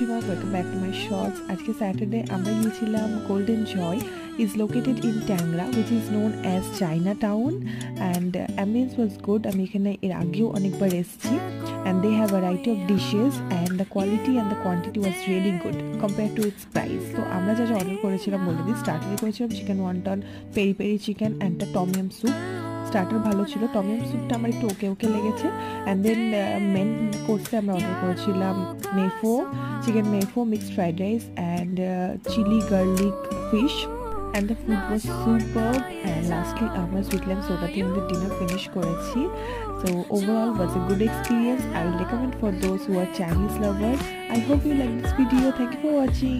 Everyone welcome back to my shorts আজকে Saturday আমরা গিয়েছিলাম Golden Joy is located in Tangra which is known as China town and ambience was good আমি এখানে এর আগেও অনেকবার এসেছি and they have variety of dishes and the quality and the quantity was really good compare to its price তো আমরা যা যা অর্ডার করেছিলাম বলে দিই স্টার্টারে করেছিলাম chicken wonton peri peri chicken and the tom yum soup starter ভালো ছিল টমিয়াম স্যুপটা আমার একটু ওকে ওকে লেগেছে। অ্যান্ড দেন মেন কোর্সে আমরা অর্ডার করেছিলাম মেফো chicken মেফো mixed fried rice and chilli garlic fish and the food was super and lastly আমরা সুইটল্যান্ড সোডাতে আমাদের ডিনার ফিনিশ করেছি। So overall was a good experience I will recommend for those who are Chinese lovers I hope you like this video thank you for watching